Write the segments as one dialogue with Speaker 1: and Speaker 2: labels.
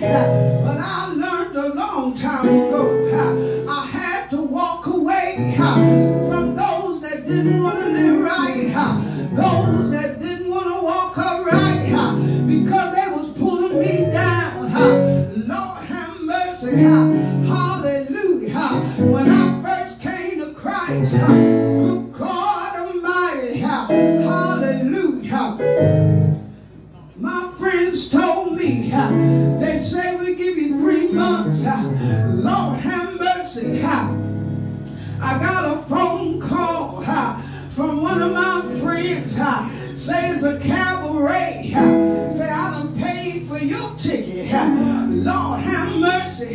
Speaker 1: But I learned a long time ago. I had to walk away from those that didn't want to live right. Those that Say it's a cabaret. Say I done paid for your ticket. Lord have mercy.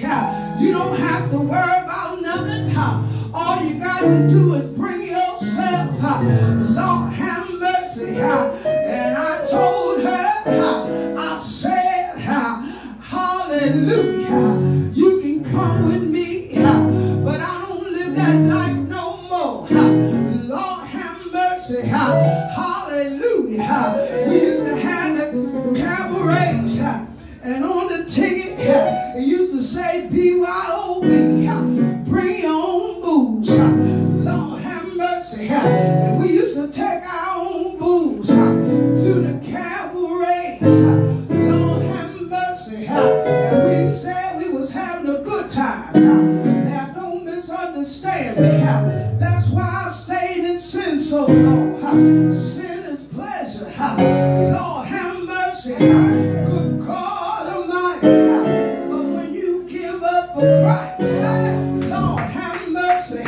Speaker 1: You don't have to worry about nothing. All you got to do is bring yourself.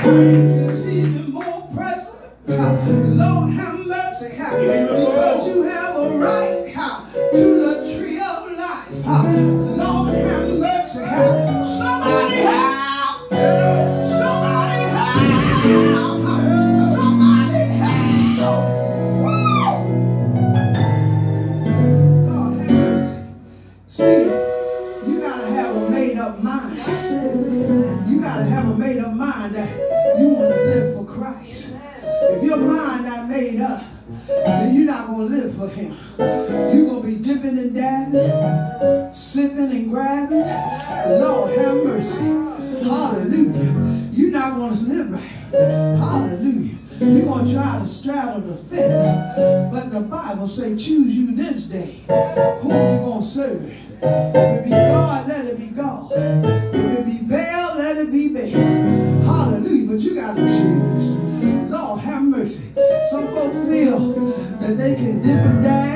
Speaker 1: Mercy. It's it be God, let it be God. If it be Baal, let it be Baal. Hallelujah. But you got to choose. Lord, have mercy. Some folks feel that they can dip and dab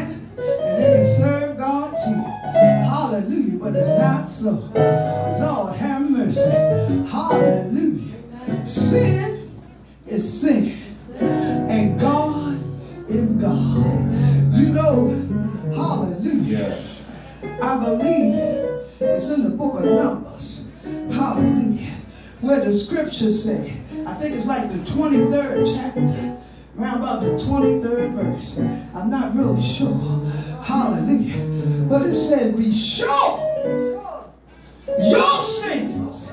Speaker 1: think it's like the 23rd chapter, around about the 23rd verse. I'm not really sure. Hallelujah. But it says, be sure your sins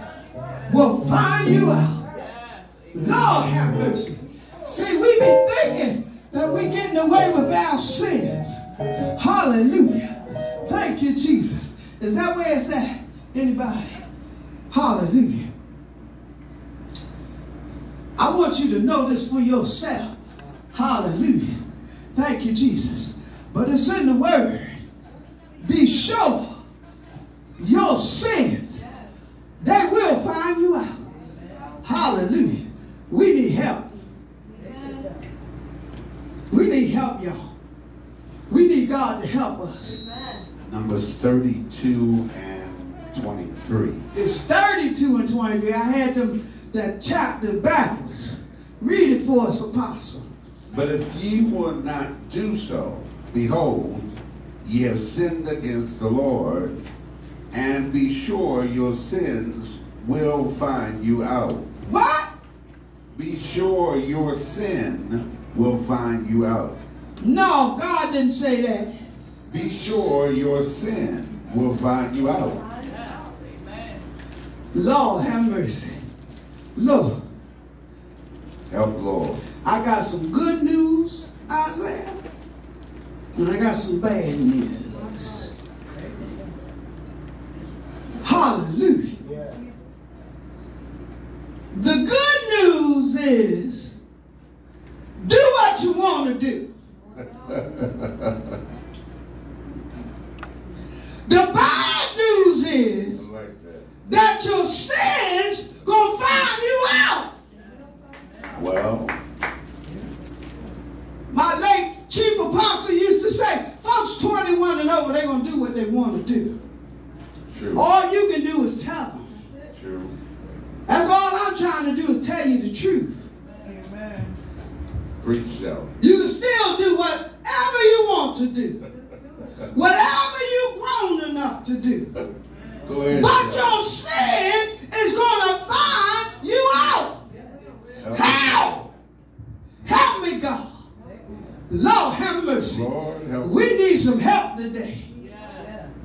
Speaker 1: will find you out. Lord have mercy. See, we be thinking that we're getting away with our sins. Hallelujah. Thank you, Jesus. Is that where it's at? Anybody? Hallelujah. I want you to know this for yourself. Hallelujah. Thank you, Jesus. But it's in the word. Be sure your sins, they will find you out. Hallelujah. We need help. We need help, y'all. We need God to help us.
Speaker 2: Numbers 32 and 23.
Speaker 1: It's 32 and 23. I had them that chapter backwards. Read it for us, Apostle.
Speaker 2: But if ye will not do so, behold, ye have sinned against the Lord, and be sure your sins will find you out.
Speaker 1: What?
Speaker 2: Be sure your sin will find you out.
Speaker 1: No, God didn't say that.
Speaker 2: Be sure your sin will find you out.
Speaker 1: Lord have mercy. Look,
Speaker 2: Help, Lord.
Speaker 1: I got some good news, Isaiah, and I got some bad news. Hallelujah. The good news is do what you want to do. the bad news is
Speaker 2: like that.
Speaker 1: that your sins gonna find you out.
Speaker 2: Well,
Speaker 1: My late chief apostle used to say, folks 21 and over, they're gonna do what they want to do.
Speaker 2: true.
Speaker 1: All you can do is tell them.
Speaker 2: True.
Speaker 1: That's all I'm trying to do is tell you the truth.
Speaker 2: Preach so.
Speaker 1: You can still do whatever you want to do. Whatever you've grown enough to do.
Speaker 2: Go ahead.
Speaker 1: But
Speaker 2: sir.
Speaker 1: your sin is going to find you out.
Speaker 2: Help
Speaker 1: Help! Help me, God. Lord, have mercy.
Speaker 2: Lord, help.
Speaker 1: We need some help today.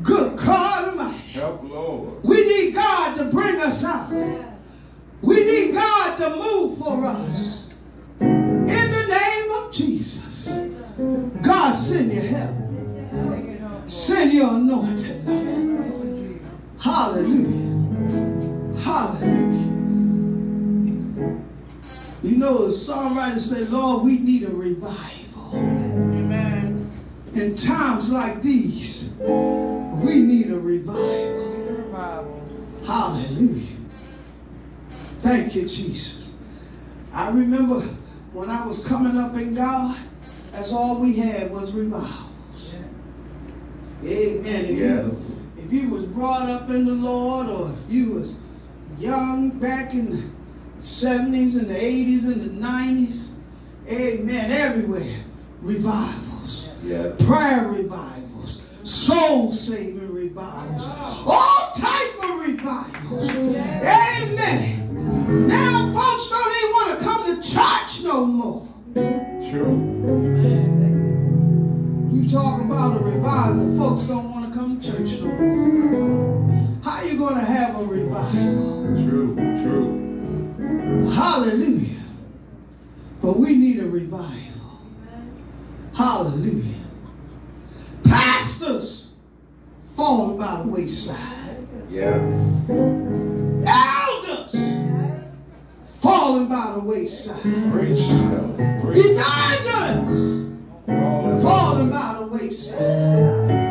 Speaker 1: Good God Almighty.
Speaker 2: Help, Lord.
Speaker 1: We need God to bring us out. We need God to move for us. In the name of Jesus. God, send your help. Send your anointing. Lord. Hallelujah. Hallelujah. You know, the songwriter said, Lord, we need a revival. Amen. In times like these, we need a revival. Hallelujah. Thank you, Jesus. I remember when I was coming up in God, that's all we had was revivals. Amen. If,
Speaker 2: Yes.
Speaker 1: you, if you was brought up in the Lord or if you was young back in the 70s and the 80s and the 90s, amen, everywhere, revivals
Speaker 2: Yeah.
Speaker 1: prayer revivals, soul saving revivals, all type of revivals. Amen. Now folks don't even want to come to church no more.
Speaker 2: True.
Speaker 1: You talk about a revival, folks don't want to come to church no more. How you going to have a revival?
Speaker 2: True. True.
Speaker 1: Hallelujah. But we need a revival. Hallelujah. Falling by the wayside.
Speaker 2: Yeah.
Speaker 1: Elders falling by the wayside.
Speaker 2: Preach. Preach.
Speaker 1: Evangelists
Speaker 2: falling
Speaker 1: by the wayside.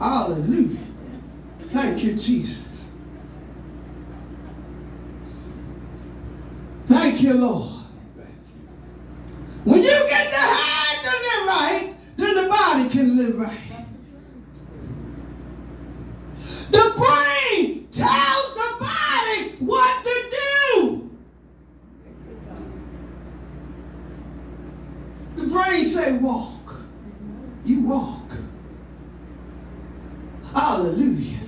Speaker 1: Hallelujah. Thank you, Jesus. Thank you, Lord. When you get the head to live right, then the body can live right. The brain tells the body what to do. The brain say walk. You walk. Hallelujah.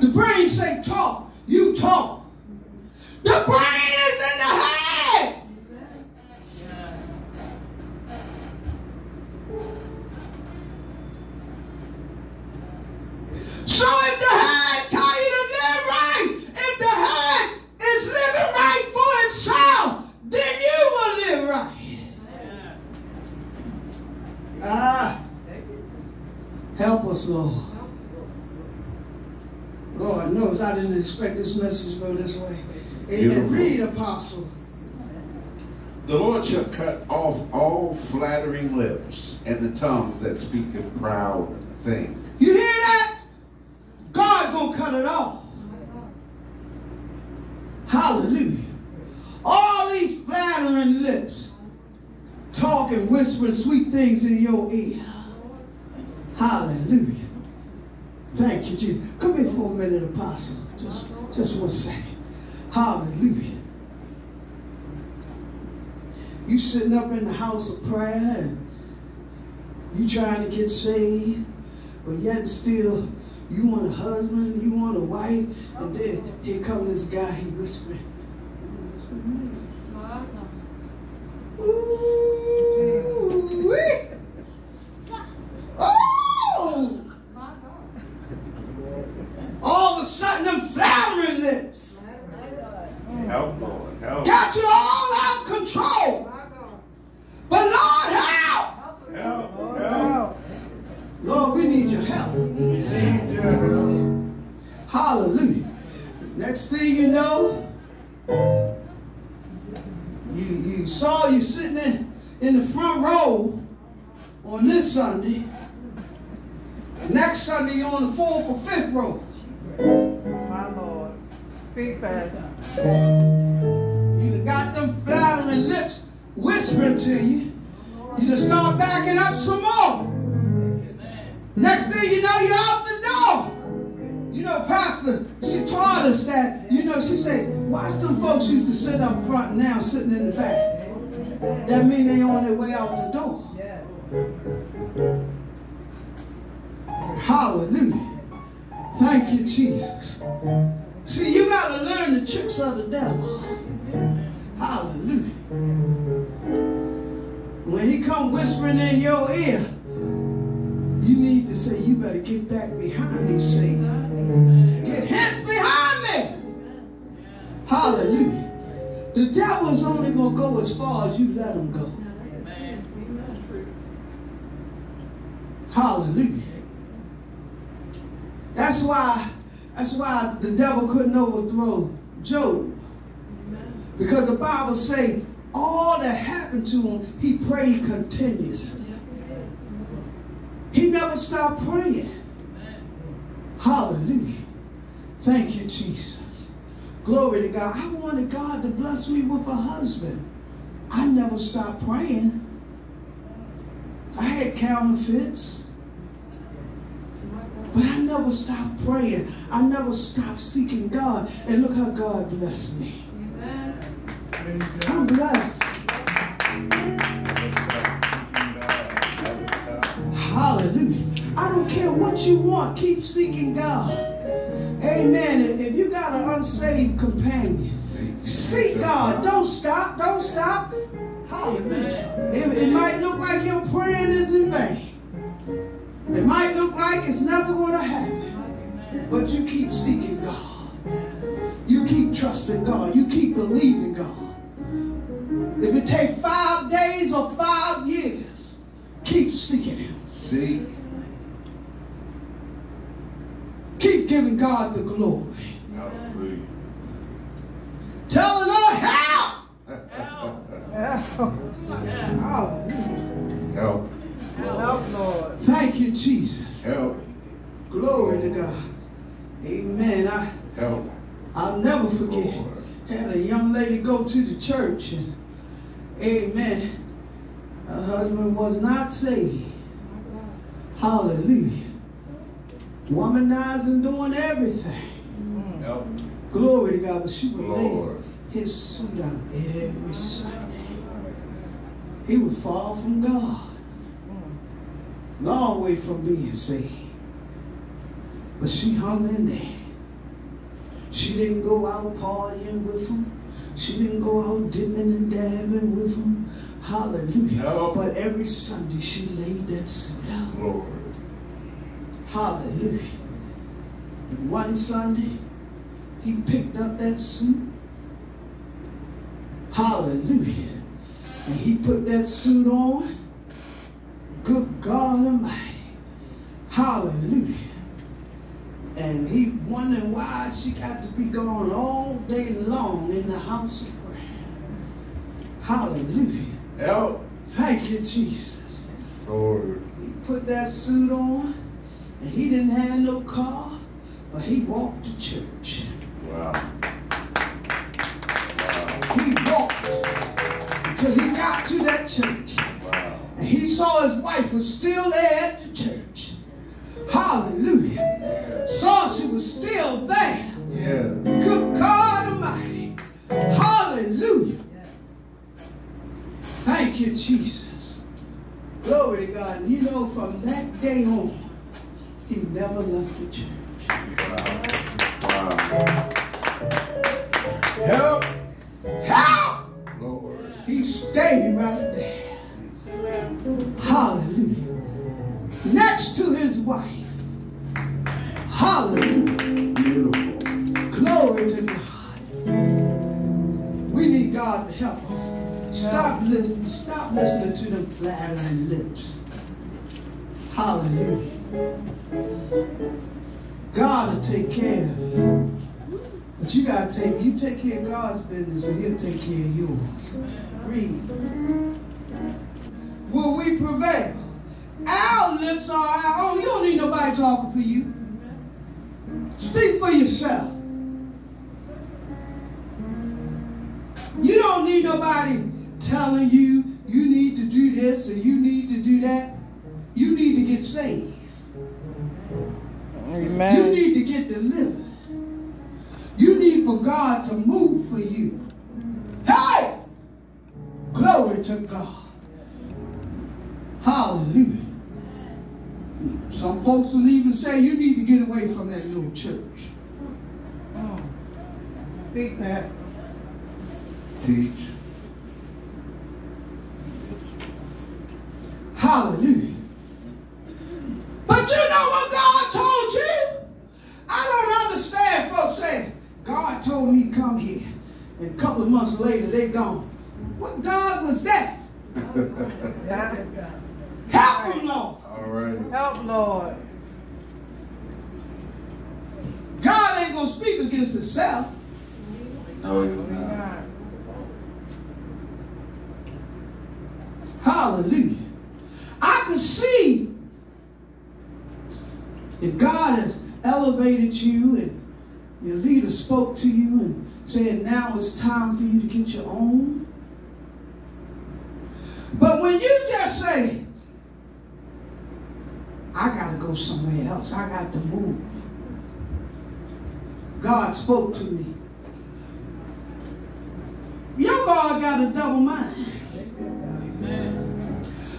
Speaker 1: The brain say talk. You talk. The brain is in the head.
Speaker 3: Yes.
Speaker 1: So if the head us, Lord. Lord knows I didn't expect this message to go this way. Amen. Read, Apostle.
Speaker 2: The Lord shall cut off all flattering lips and the tongues that speak of proud things.
Speaker 1: You hear that? God gonna cut it off. Hallelujah. All these flattering lips, talking, whispering sweet things in your ear. Hallelujah. Thank you, Jesus. Come here for a minute, Apostle. Just, just one second. Hallelujah. You sitting up in the house of prayer and you trying to get saved, but yet still you want a husband, you want a wife, and then here come this guy, he whispering. Ooh, You got them flattering lips whispering to you. You just start backing up some more. Next thing you know, you're out the door. You know, Pastor, she taught us that, you know, she said, watch them folks used to sit up front now sitting in the back. That mean they on their way out the door. Hallelujah. Thank you, Jesus. See, you got to learn the tricks of the devil. Hallelujah. When he come whispering in your ear, you need to say, you better get back behind me, Satan. Get hands behind me. Hallelujah. The devil's only going to go as far as you let him go. Hallelujah. That's why, that's why the devil couldn't overthrow Job. Because the Bible say all that happened to him, he prayed continuously. He never stopped praying. Hallelujah. Thank you, Jesus. Glory to God. I wanted God to bless me with a husband. I never stopped praying. I had counterfeits. But I never stopped praying. I never stopped seeking God. And look how God blessed me. I'm blessed. Hallelujah. I don't care what you want. Keep seeking God. Amen. If you got an unsaved companion, seek God. Don't stop. Don't stop. Hallelujah. It, it might look like your praying is in vain. It might look like it's never going to happen. But you keep seeking God. You keep trusting God. You keep believing God. If it takes five days or five years, keep seeking Him.
Speaker 2: Seek.
Speaker 1: Keep giving God the glory. To the church and, amen, her husband was not saved. Hallelujah. Womanizing, doing everything.
Speaker 2: Help.
Speaker 1: Glory to God. But she lay his suit out every Sunday. He was far from God. Long way from being saved. But she hung in there. She didn't go out partying with him. She didn't go out dipping and dabbing with him. Hallelujah. But every Sunday she laid that suit out.
Speaker 2: Lord.
Speaker 1: Hallelujah. And one Sunday, he picked up that suit. Hallelujah. And he put that suit on. Good God Almighty. Hallelujah. And he wondering why she got to be gone all day long in the house of prayer. Hallelujah.
Speaker 2: Help.
Speaker 1: Thank you, Jesus.
Speaker 2: Lord.
Speaker 1: He put that suit on, and he didn't have no car, but he walked to church.
Speaker 2: Wow.
Speaker 1: He walked until he got to that church.
Speaker 2: Wow.
Speaker 1: And he saw his wife was still there at the church. Hallelujah. Saw she was still there.
Speaker 2: Yeah.
Speaker 1: Good God Almighty. Hallelujah. Thank you, Jesus. Glory to God. And you know, from that day on, he never left the church.
Speaker 2: Wow. Help.
Speaker 1: How?
Speaker 2: Lord.
Speaker 1: He stayed right there. Hallelujah. Next to his wife. Hallelujah.
Speaker 2: Beautiful.
Speaker 1: Glory to God. We need God to help us. Stop listening, stop listening to them flattering lips. Hallelujah. God will take care of you. But you gotta take you take care of God's business and he'll take care of yours. Read. Will we prevail? Our lips are our own. You don't need nobody talking for you. Speak for yourself. You don't need nobody telling you you need to do this and you need to do that. You need to get saved.
Speaker 3: Amen.
Speaker 1: You need to get delivered. You need for God to move for you. Hey! Glory to God. Hallelujah. Some folks will even say you need to get away from that little church.
Speaker 3: Speak, Pastor.
Speaker 2: Teach.
Speaker 1: Hallelujah. But you know what God told you? I don't understand folks saying, God told me come here. And a couple of months later, they gone. What God was that? Help them, Lord.
Speaker 2: All right.
Speaker 3: Help, Lord.
Speaker 1: God ain't going to speak against himself.
Speaker 2: No, he's not.
Speaker 1: Hallelujah. I could see if God has elevated you and your leader spoke to you and said, now it's time for you to get your own. But when you just say, I got to go somewhere else, I got to move. God spoke to me. Your God got a double mind.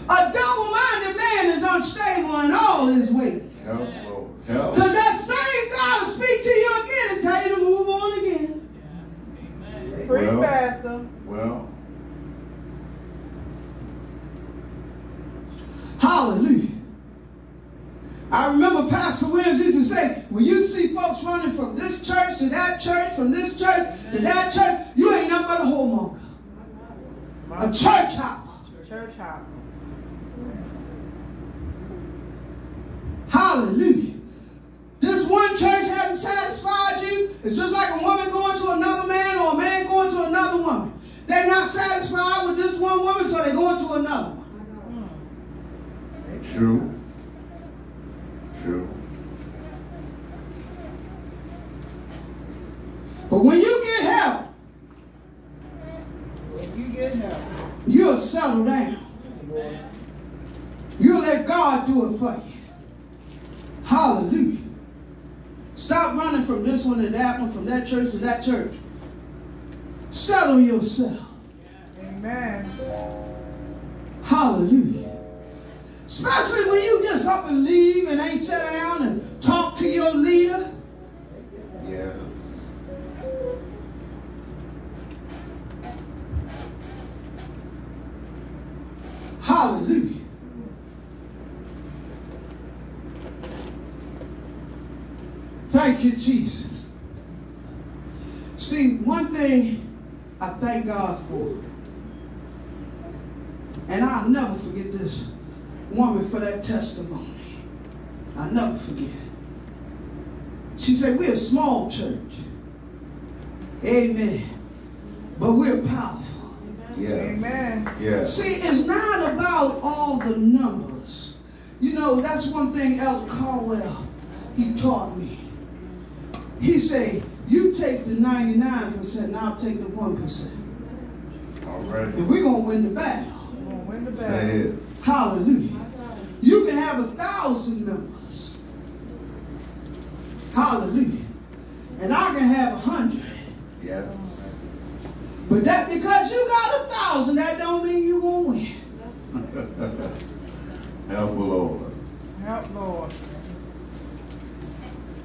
Speaker 1: A double-minded man is unstable in all his ways.
Speaker 2: Help, Lord.
Speaker 1: Because that same God will speak to you again and tell you to move on again.
Speaker 3: Preach,
Speaker 2: Well.
Speaker 3: Pastor.
Speaker 2: Well,
Speaker 1: Hallelujah. I remember Pastor Williams used to say, when you see folks running from this church to that church, from this church to that church, you ain't nothing but a whoremonger. A church hopper.
Speaker 3: Church house.
Speaker 1: Hallelujah. This one church hasn't satisfied you. It's just like a woman going to another man or a man going to another woman. They're not satisfied with this one woman, so they're going to another one.
Speaker 2: true. True.
Speaker 1: But when you get help,
Speaker 3: When you get help.
Speaker 1: you'll settle down. You'll let God do it for you. Hallelujah. Stop running from this one to that one, from that church to that church. Settle yourself.
Speaker 3: Amen.
Speaker 1: Hallelujah. Especially when you just up and leave and ain't sit down and talk to your leader. Thank you, Jesus. See, one thing I thank God for, and I'll never forget this woman for that testimony. I'll never forget. She said, we're a small church. Amen. But we're powerful.
Speaker 2: Yes.
Speaker 3: Amen.
Speaker 2: Yes.
Speaker 1: See, it's not about all the numbers. You know, that's one thing Elder Caldwell, he taught me. He said, you take the 99% and I'll take the 1%.
Speaker 2: All right.
Speaker 1: And we're going to win the battle.
Speaker 3: We're gonna win the
Speaker 2: Say
Speaker 3: battle.
Speaker 2: it.
Speaker 1: Hallelujah. You can have a thousand members. Hallelujah. And I can have a hundred.
Speaker 2: Yes.
Speaker 1: But that because you got a thousand, that don't mean you're gonna win.
Speaker 2: Help the Lord.
Speaker 3: Help, Lord.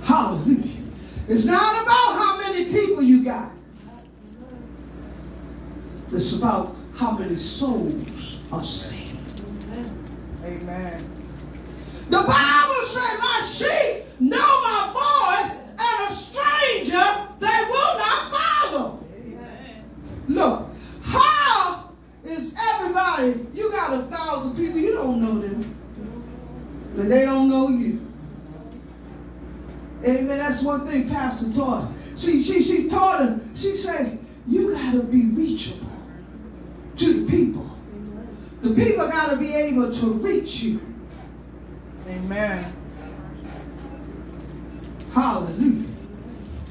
Speaker 1: Hallelujah. It's not about how many people you got. It's about how many souls are saved.
Speaker 3: Amen.
Speaker 1: The Bible says, My sheep know my voice, and a stranger they will not follow. Look, how is everybody, you got a thousand people, you don't know them, but they don't know you. Amen. That's one thing Pastor taught. She, she, she taught us, she said, you got to be reachable to the people. The people got to be able to reach you.
Speaker 3: Amen.
Speaker 1: Hallelujah.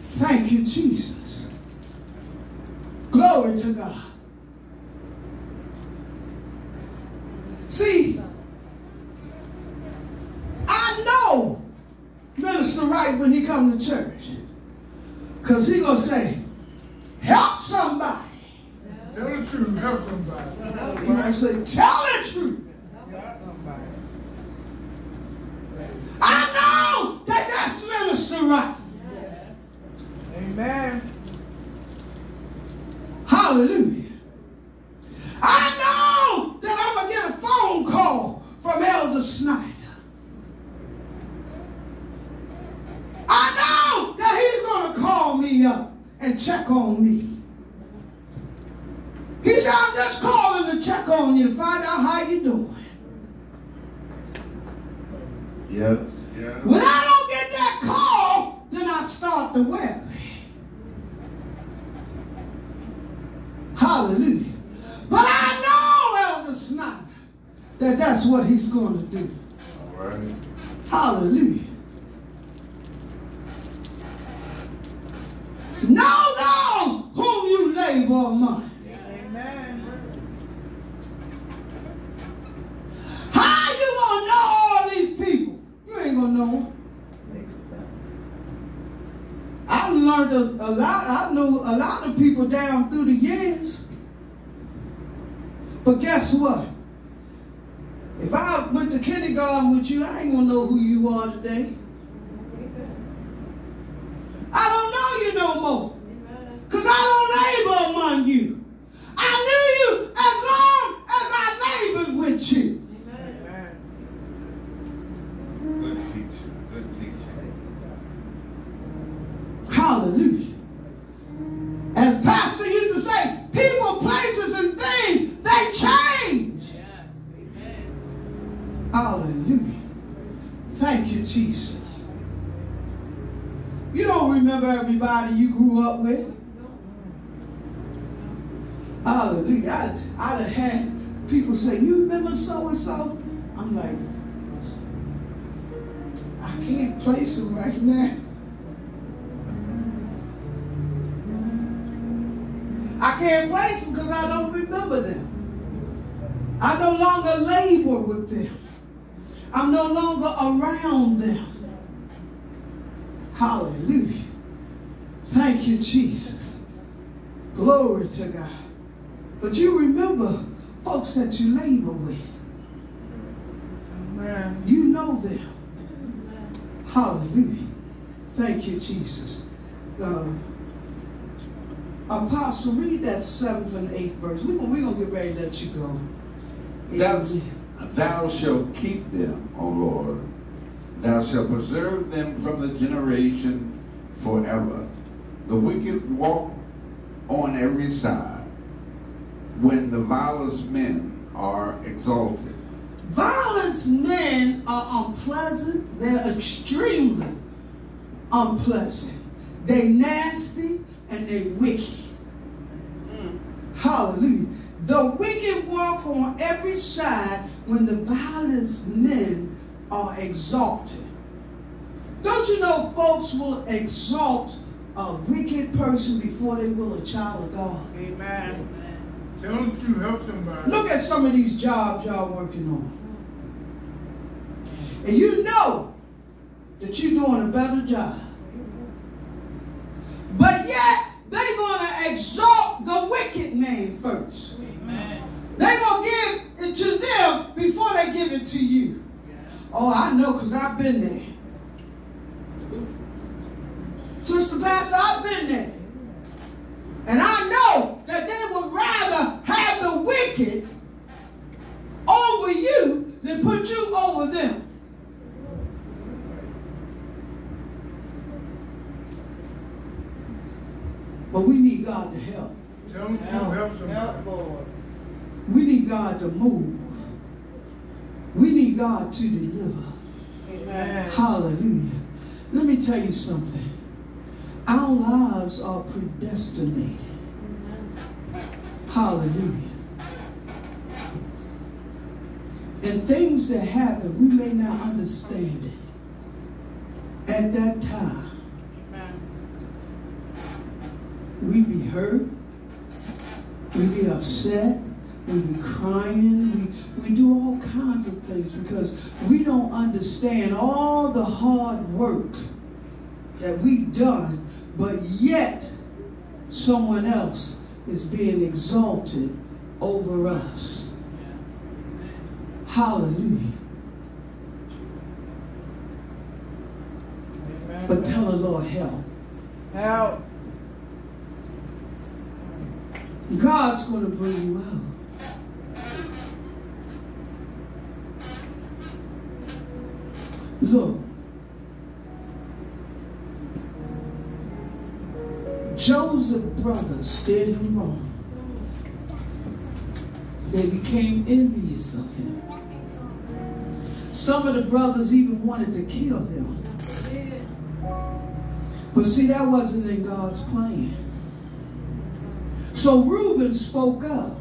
Speaker 1: Thank you, Jesus. Glory to God. See, I know Wright when he come to church. Because he going to say, help somebody.
Speaker 4: Tell the truth, help somebody.
Speaker 1: Going to say, tell the truth.
Speaker 3: Help somebody.
Speaker 1: I know that that's Minister Wright.
Speaker 3: Amen.
Speaker 1: Hallelujah. I know that I'm going to get a phone call from Elder Snyder. I know that he's going to call me up and check on me. He said, I'm just calling to check on you to find out how you doing.
Speaker 2: Yes. Yes.
Speaker 1: When I don't get that call, then I start to worry. Hallelujah. But I know, Elder Snyder, that that's what he's going to do.
Speaker 2: All right.
Speaker 1: Hallelujah. No knows whom you labor among.
Speaker 3: Amen.
Speaker 1: How you gonna know all these people? You ain't gonna know them. I learned a, a lot. I knew a lot of people down through the years. But guess what? Went to kindergarten with you, I ain't gonna know who you are today. I don't know you no more. Because I don't labor among you. I knew you as long as I labored with you.
Speaker 3: Amen.
Speaker 2: Good teacher. Good teacher.
Speaker 1: Hallelujah. As Pastor used to say, people, places, and things, they change. Hallelujah. Thank you, Jesus. You don't remember everybody you grew up with. Hallelujah. I, I'd have had people say, You remember so and so? I'm like, I can't place them right now. I can't place them because I don't remember them. I no longer labor with them. I'm no longer around them. Hallelujah. Thank you, Jesus. Glory to God. But you remember folks that you labor with.
Speaker 3: Amen.
Speaker 1: You know them. Hallelujah. Thank you, Jesus. Uh, Apostle, read that seventh and eighth verse. We're going we gonna get ready to let you go.
Speaker 2: Thou,
Speaker 1: Amen.
Speaker 2: Thou shalt keep them, O Lord. Thou shalt preserve them from the generation forever. The wicked walk on every side when the vilest men are exalted.
Speaker 1: Violence men are unpleasant. They're extremely unpleasant. They nasty and they wicked. Mm. Hallelujah. The wicked walk on every side when the violent men are exalted. Don't you know folks will exalt a wicked person before they will a child of God?
Speaker 3: Amen.
Speaker 4: Tell the truth, help somebody.
Speaker 1: Look at some of these jobs y'all working on. And you know that you're doing a better job. But yet, they're going to exalt the wicked man first. They're going to give it to them before they give it to you. Oh, I know because I've been there. Sister Pastor, I've been there. And I know that they would rather have the wicked over you than put you over them. But we need God to help.
Speaker 4: Tell the truth,
Speaker 3: Help,
Speaker 4: help
Speaker 3: help,
Speaker 4: somebody.
Speaker 3: Lord.
Speaker 1: We need God to move. We need God to deliver.
Speaker 3: Amen.
Speaker 1: Hallelujah. Let me tell you something. Our lives are predestinated. Hallelujah. And things that happen, we may not understand it. At that time, we be hurt, we be upset, we be crying, we, we do all kinds of things because we don't understand all the hard work that we've done, but yet someone else is being exalted over us. Hallelujah.
Speaker 3: Amen.
Speaker 1: But tell the Lord, help.
Speaker 3: Help.
Speaker 1: God's going to bring you out. Look, Joseph's brothers did him wrong. They became envious of him. Some of the brothers even wanted to kill him. But see, that wasn't in God's plan. So Reuben spoke up.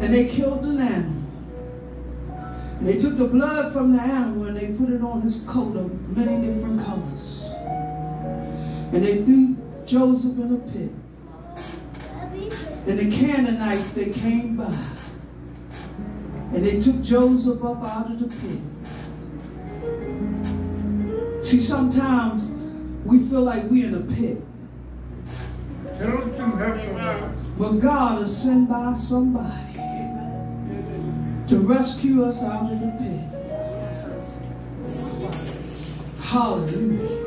Speaker 1: And they killed an animal. And they took the blood from the animal and they put it on his coat of many different colors. And they threw Joseph in a pit. And the Canaanites, they came by. And they took Joseph up out of the pit. See, sometimes we feel like we're in a pit. But God will send by somebody to rescue us out of the pit. Hallelujah.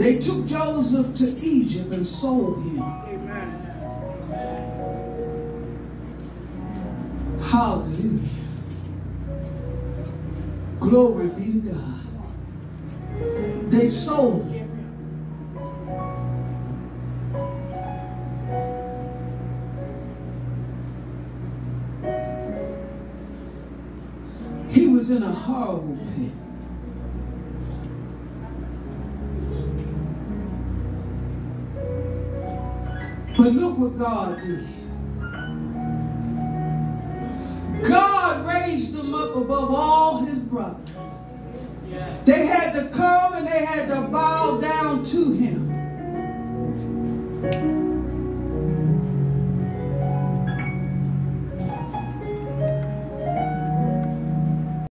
Speaker 1: They took Joseph to Egypt and sold him.
Speaker 3: Amen.
Speaker 1: Hallelujah. Glory be to God. They sold him. He was in a horrible pit. But look what God did. God raised them up above all his brothers. They had to come and they had to bow down to him.